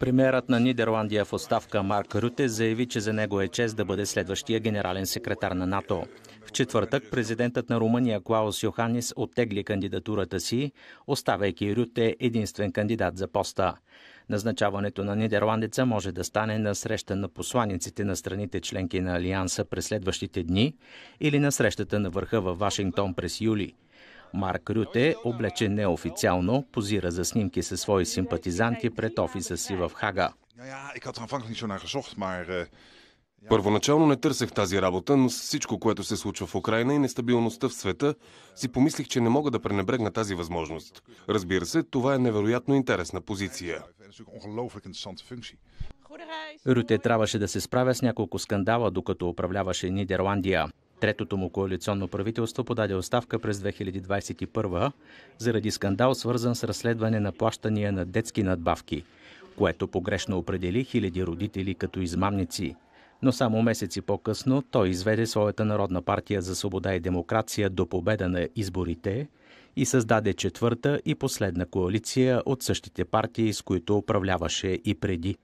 Премьерът на Нидерландия в оставка Марк Руте заяви, че за него е чест да бъде следващия генерален секретар на НАТО. В четвъртък президентът на Румъния Клаус Йоханис оттегли кандидатурата си, оставяйки Рюте единствен кандидат за поста. Назначаването на нидерландеца може да стане на среща на посланиците на страните членки на Алианса през следващите дни или на срещата на върха в Вашингтон през юли. Марк Рюте, облечен неофициално, позира за снимки със свои симпатизанти пред офиса си в Хага. Първоначално не търсех тази работа, но с всичко, което се случва в Украина и нестабилността в света, си помислих, че не мога да пренебрегна тази възможност. Разбира се, това е невероятно интересна позиция. Рюте трябваше да се справя с няколко скандала, докато управляваше Нидерландия. Третото му коалиционно правителство подаде оставка през 2021 заради скандал, свързан с разследване на плащания на детски надбавки, което погрешно определи хиляди родители като измамници. Но само месеци по-късно той изведе своята Народна партия за свобода и демокрация до победа на изборите и създаде четвърта и последна коалиция от същите партии, с които управляваше и преди.